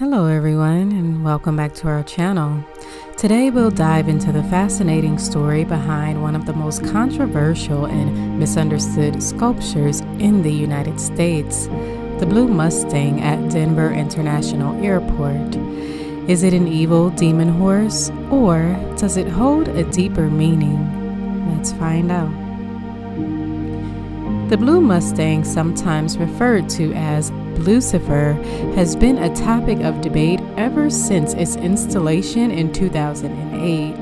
Hello, everyone, and welcome back to our channel. Today, we'll dive into the fascinating story behind one of the most controversial and misunderstood sculptures in the United States the Blue Mustang at Denver International Airport. Is it an evil demon horse, or does it hold a deeper meaning? Let's find out. The Blue Mustang, sometimes referred to as Lucifer has been a topic of debate ever since its installation in 2008.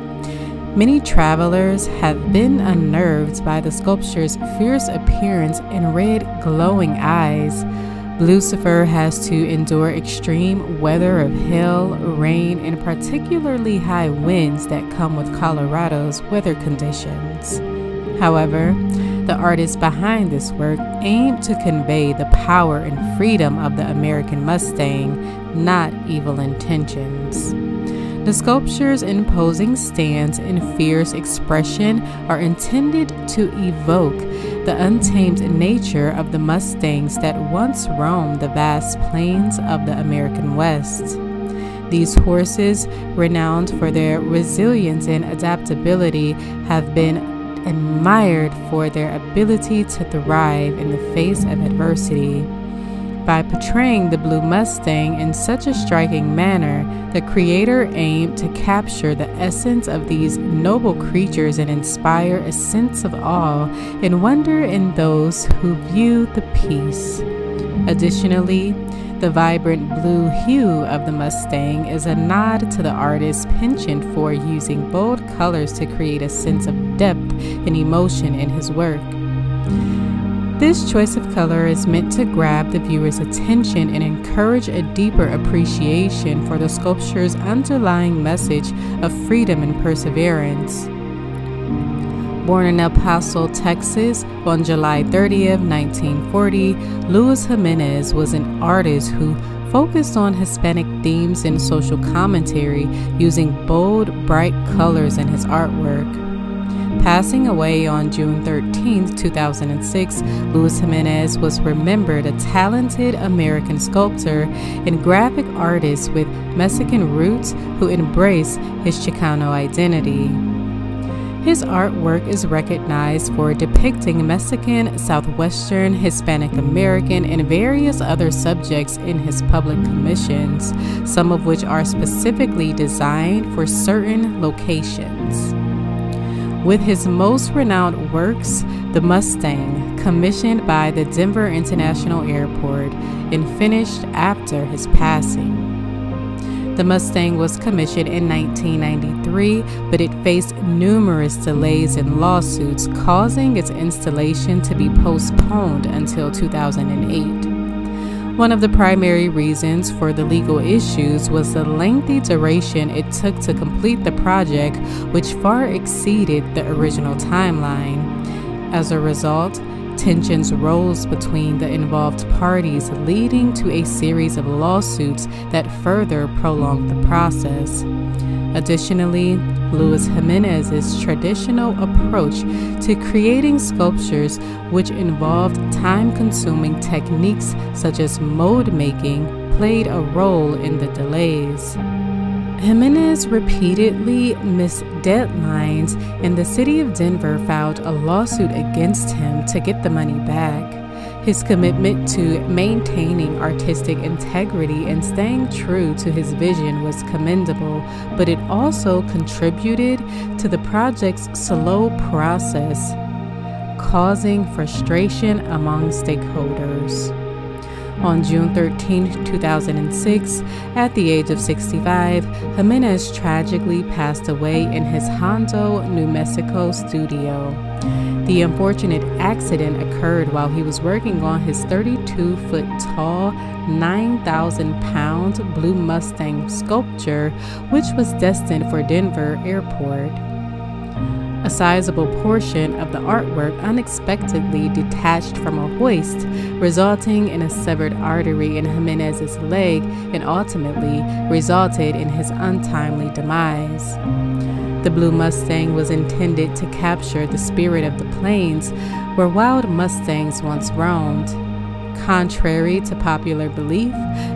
Many travelers have been unnerved by the sculpture's fierce appearance and red glowing eyes. Lucifer has to endure extreme weather of hail, rain, and particularly high winds that come with Colorado's weather conditions. However, the artists behind this work aimed to convey the power and freedom of the American Mustang, not evil intentions. The sculpture's imposing stance and fierce expression are intended to evoke the untamed nature of the Mustangs that once roamed the vast plains of the American West. These horses, renowned for their resilience and adaptability, have been admired for their ability to thrive in the face of adversity. By portraying the Blue Mustang in such a striking manner, the creator aimed to capture the essence of these noble creatures and inspire a sense of awe and wonder in those who view the piece. Additionally, the vibrant blue hue of the Mustang is a nod to the artist's penchant for using bold colors to create a sense of depth and emotion in his work. This choice of color is meant to grab the viewer's attention and encourage a deeper appreciation for the sculpture's underlying message of freedom and perseverance. Born in El Paso, Texas on July 30, 1940, Luis Jimenez was an artist who focused on Hispanic themes and social commentary using bold, bright colors in his artwork. Passing away on June 13, 2006, Luis Jimenez was remembered a talented American sculptor and graphic artist with Mexican roots who embraced his Chicano identity. His artwork is recognized for depicting Mexican, Southwestern, Hispanic American, and various other subjects in his public commissions, some of which are specifically designed for certain locations. With his most renowned works, the Mustang, commissioned by the Denver International Airport and finished after his passing. The Mustang was commissioned in 1993, but it faced numerous delays and lawsuits, causing its installation to be postponed until 2008. One of the primary reasons for the legal issues was the lengthy duration it took to complete the project, which far exceeded the original timeline. As a result, Tensions rose between the involved parties, leading to a series of lawsuits that further prolonged the process. Additionally, Luis Jimenez's traditional approach to creating sculptures, which involved time consuming techniques such as mold making, played a role in the delays. Jimenez repeatedly missed deadlines, and the city of Denver filed a lawsuit against him to get the money back. His commitment to maintaining artistic integrity and staying true to his vision was commendable, but it also contributed to the project's slow process, causing frustration among stakeholders. On June 13, 2006, at the age of 65, Jimenez tragically passed away in his Hondo, New Mexico studio. The unfortunate accident occurred while he was working on his 32 foot tall, 9,000 pound Blue Mustang sculpture, which was destined for Denver Airport. A sizable portion of the artwork unexpectedly detached from a hoist, resulting in a severed artery in Jimenez's leg and ultimately resulted in his untimely demise. The Blue Mustang was intended to capture the spirit of the plains where wild Mustangs once roamed. Contrary to popular belief,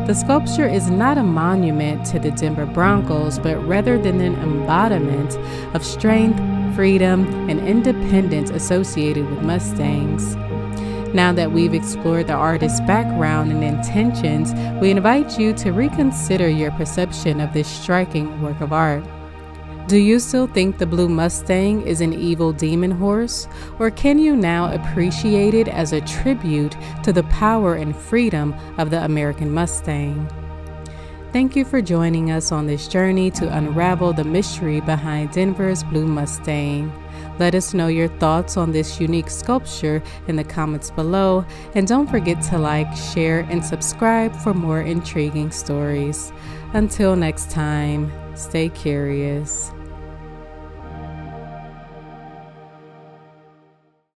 the sculpture is not a monument to the Denver Broncos, but rather than an embodiment of strength, freedom, and independence associated with Mustangs. Now that we've explored the artist's background and intentions, we invite you to reconsider your perception of this striking work of art. Do you still think the Blue Mustang is an evil demon horse? Or can you now appreciate it as a tribute to the power and freedom of the American Mustang? Thank you for joining us on this journey to unravel the mystery behind Denver's Blue Mustang. Let us know your thoughts on this unique sculpture in the comments below, and don't forget to like, share, and subscribe for more intriguing stories. Until next time, stay curious.